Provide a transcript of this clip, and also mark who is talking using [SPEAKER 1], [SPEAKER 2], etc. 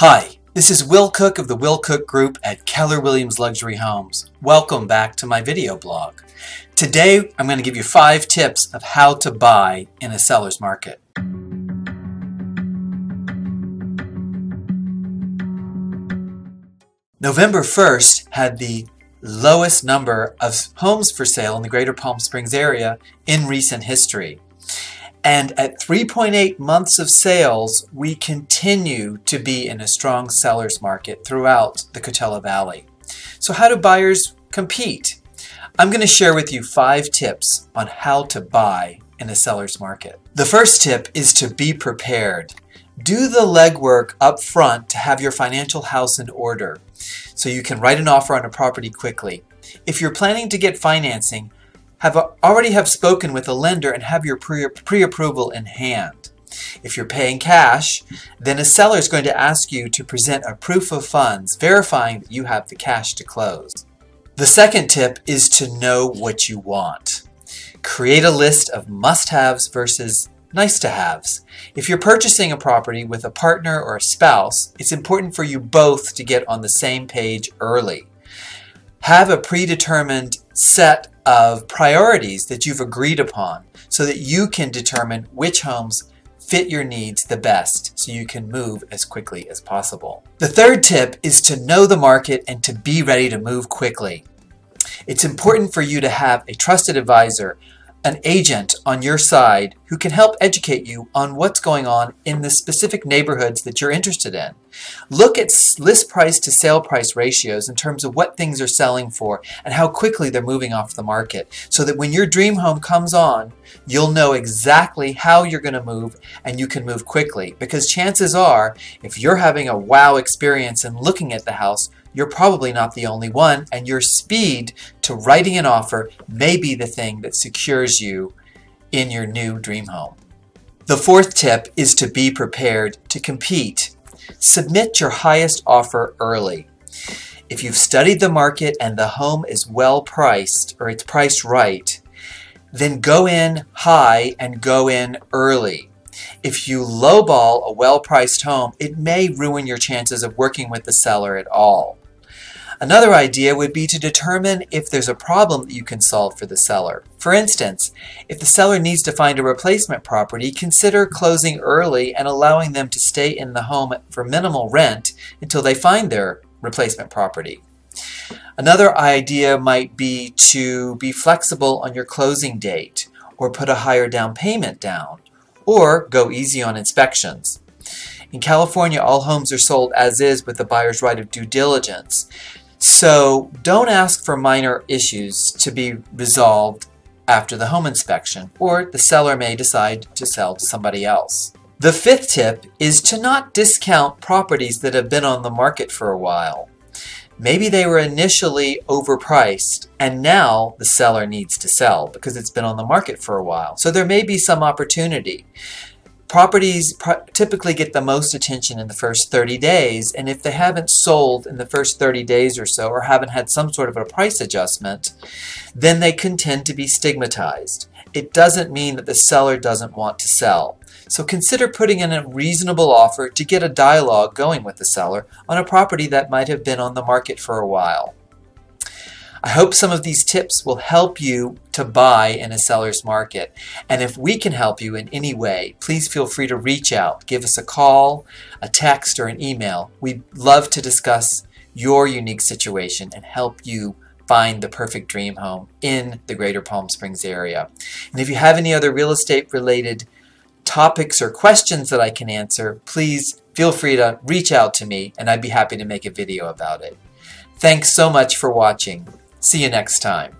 [SPEAKER 1] Hi, this is Will Cook of the Will Cook Group at Keller Williams Luxury Homes. Welcome back to my video blog. Today I'm going to give you five tips of how to buy in a seller's market. November 1st had the lowest number of homes for sale in the greater Palm Springs area in recent history. And at 3.8 months of sales, we continue to be in a strong seller's market throughout the Coachella Valley. So how do buyers compete? I'm going to share with you five tips on how to buy in a seller's market. The first tip is to be prepared. Do the legwork up front to have your financial house in order so you can write an offer on a property quickly. If you're planning to get financing, have already have spoken with a lender and have your pre-approval in hand. If you're paying cash, then a seller is going to ask you to present a proof of funds verifying that you have the cash to close. The second tip is to know what you want. Create a list of must-haves versus nice-to-haves. If you're purchasing a property with a partner or a spouse, it's important for you both to get on the same page early. Have a predetermined set of priorities that you've agreed upon so that you can determine which homes fit your needs the best so you can move as quickly as possible. The third tip is to know the market and to be ready to move quickly. It's important for you to have a trusted advisor an agent on your side who can help educate you on what's going on in the specific neighborhoods that you're interested in. Look at list price to sale price ratios in terms of what things are selling for and how quickly they're moving off the market so that when your dream home comes on, you'll know exactly how you're going to move and you can move quickly because chances are if you're having a wow experience and looking at the house, you're probably not the only one, and your speed to writing an offer may be the thing that secures you in your new dream home. The fourth tip is to be prepared to compete. Submit your highest offer early. If you've studied the market and the home is well priced or it's priced right, then go in high and go in early. If you lowball a well priced home, it may ruin your chances of working with the seller at all. Another idea would be to determine if there's a problem that you can solve for the seller. For instance, if the seller needs to find a replacement property, consider closing early and allowing them to stay in the home for minimal rent until they find their replacement property. Another idea might be to be flexible on your closing date or put a higher down payment down or go easy on inspections. In California, all homes are sold as is with the buyer's right of due diligence. So don't ask for minor issues to be resolved after the home inspection, or the seller may decide to sell to somebody else. The fifth tip is to not discount properties that have been on the market for a while. Maybe they were initially overpriced and now the seller needs to sell because it's been on the market for a while. So there may be some opportunity. Properties typically get the most attention in the first 30 days, and if they haven't sold in the first 30 days or so, or haven't had some sort of a price adjustment, then they can tend to be stigmatized. It doesn't mean that the seller doesn't want to sell. So consider putting in a reasonable offer to get a dialogue going with the seller on a property that might have been on the market for a while. I hope some of these tips will help you to buy in a seller's market. And if we can help you in any way, please feel free to reach out. Give us a call, a text, or an email. We'd love to discuss your unique situation and help you find the perfect dream home in the greater Palm Springs area. And if you have any other real estate related topics or questions that I can answer, please feel free to reach out to me and I'd be happy to make a video about it. Thanks so much for watching. See you next time.